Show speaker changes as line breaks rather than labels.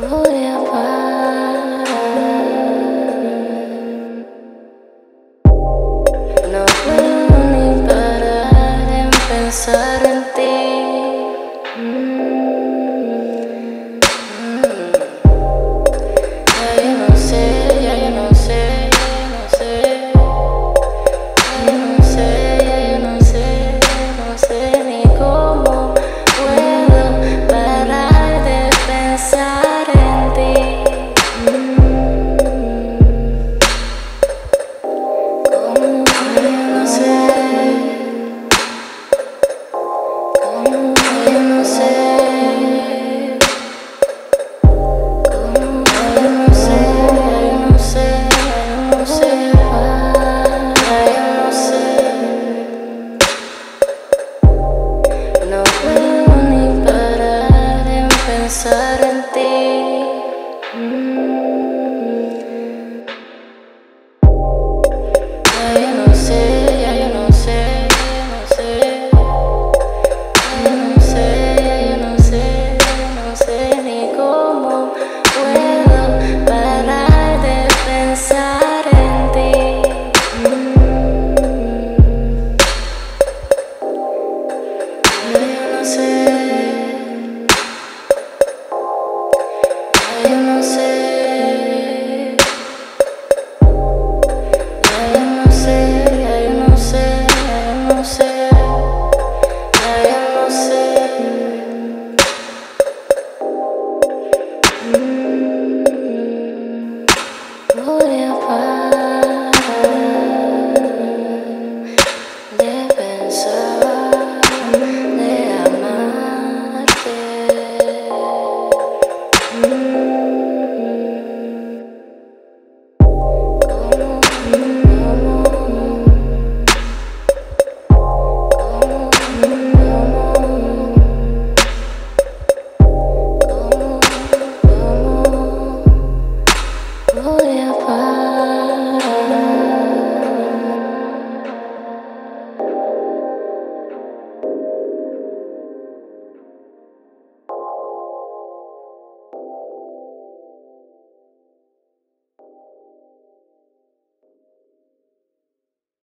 Gloria. Yo no sé